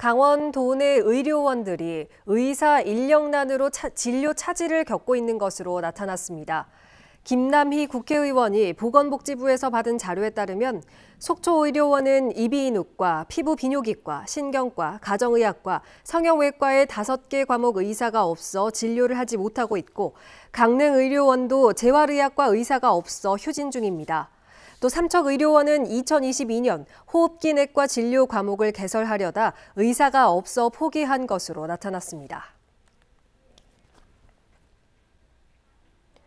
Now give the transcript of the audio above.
강원도 내 의료원들이 의사 인력난으로 차, 진료 차질을 겪고 있는 것으로 나타났습니다. 김남희 국회의원이 보건복지부에서 받은 자료에 따르면 속초의료원은 이비인후과, 피부비뇨기과, 신경과, 가정의학과, 성형외과의 다섯 개 과목 의사가 없어 진료를 하지 못하고 있고 강릉의료원도 재활의학과 의사가 없어 휴진 중입니다. 또 삼척의료원은 2022년 호흡기 내과 진료 과목을 개설하려다 의사가 없어 포기한 것으로 나타났습니다.